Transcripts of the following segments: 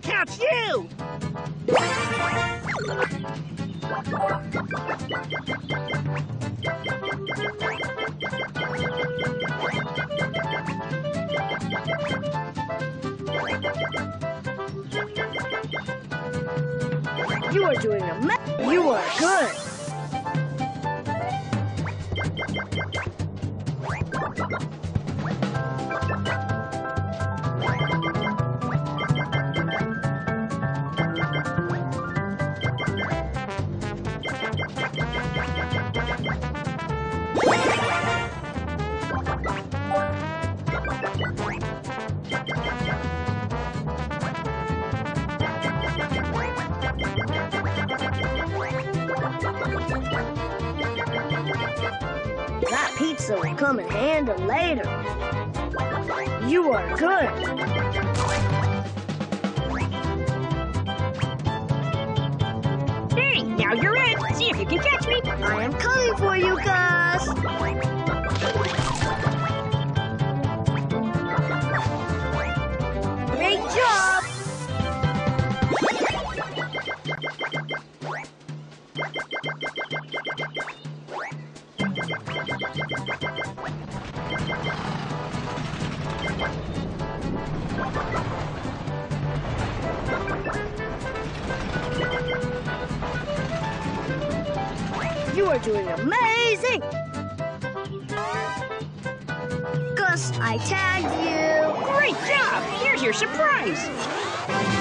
catch you! You are doing a You are good. Pizza will come in handy later. You are good. Hey, now you're in. See if you can catch me. I am coming for you, Gus. Amazing. Gus, I tagged you. Great job. Here's your surprise.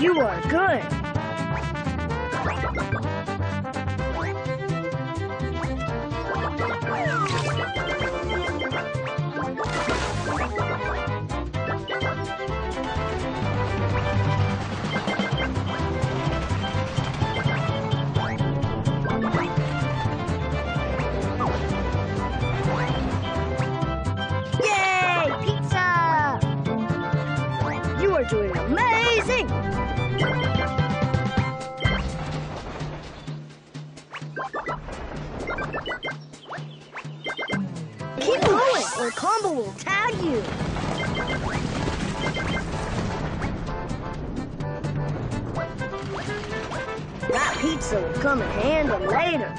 You are good. You are doing amazing! Keep going, or Combo will tag you. That pizza will come in handy later.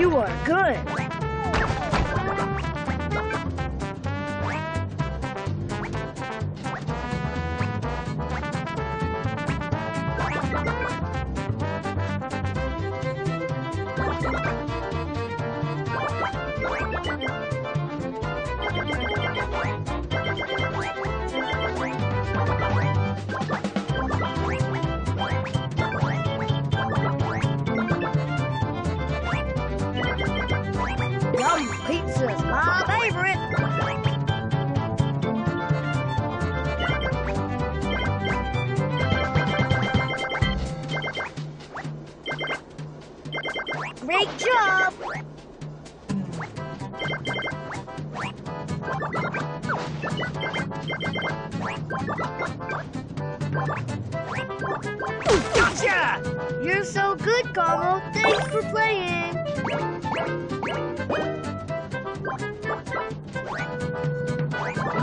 You are good. Gotcha! You're so good, Gobble. Thanks for playing.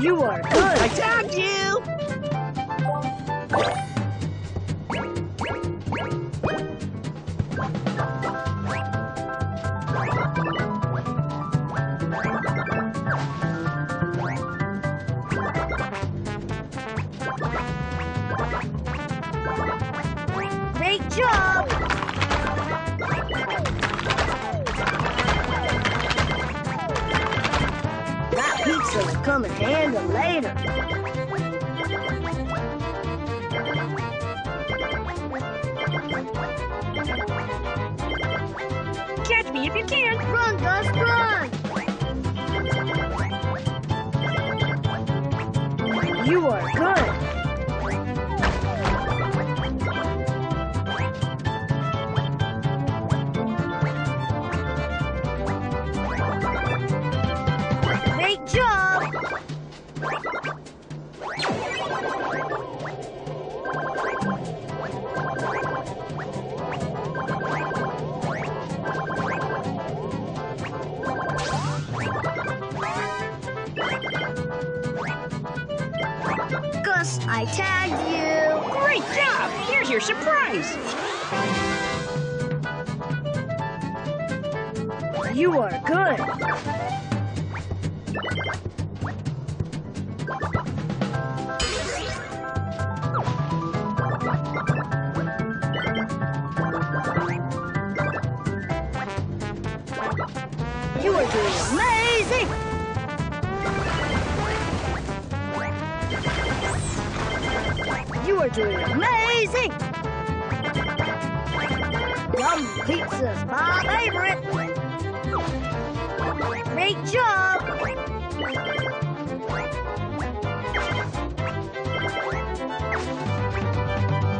You are good. I tagged you! Great will come in handy later. Catch me if you can. Run, Gus, run! You are good. I tagged you. Great job. Here's your surprise. You are good. You are doing amazing. Yum pizza's my favorite. Great job.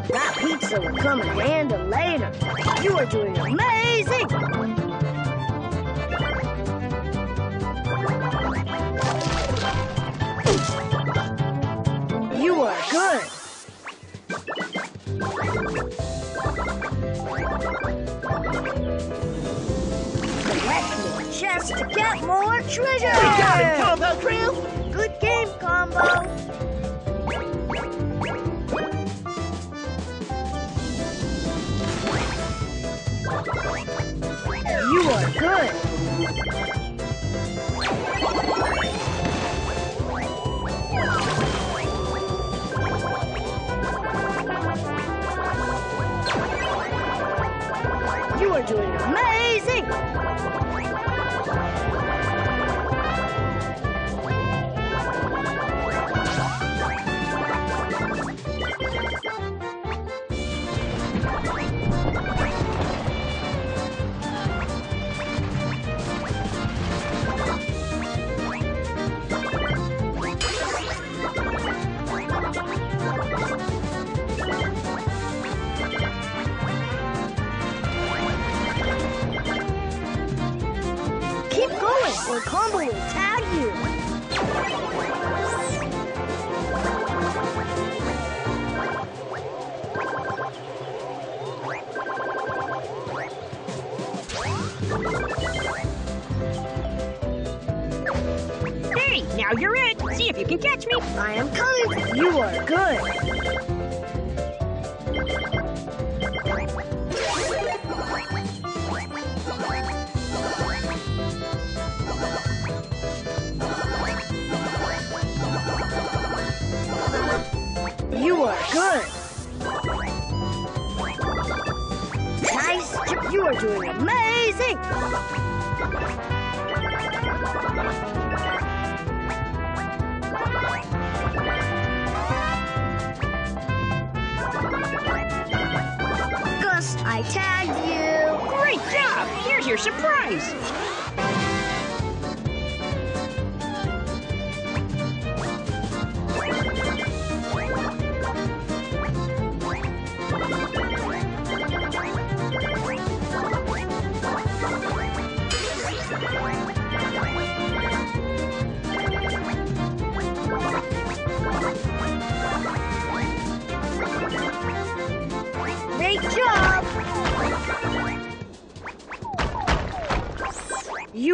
That pizza will come in handy later. You are doing amazing. You are good. Collect your chest to get more treasure. We got it, Combo Crew! Good game, Combo. You are good. You are Keep going, or Combo will tag you. Hey, now you're it. See if you can catch me. I am coming. You are good. You are good. Nice. You are doing amazing. Gus, I tagged you. Great job. Here's your surprise.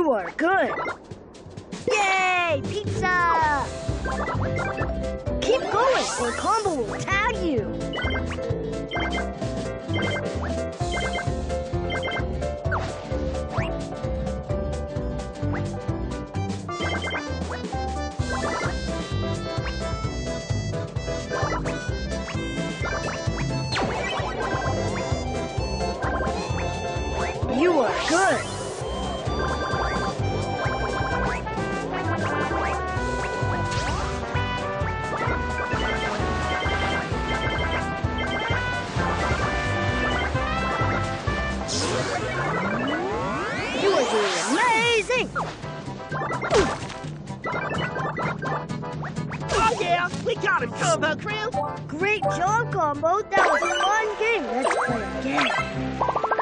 You are good. Yay, pizza! Keep going, or Combo will tag you. Yeah, we got him, Combo Crew. Great job, Combo. That was a fun game. Let's play again.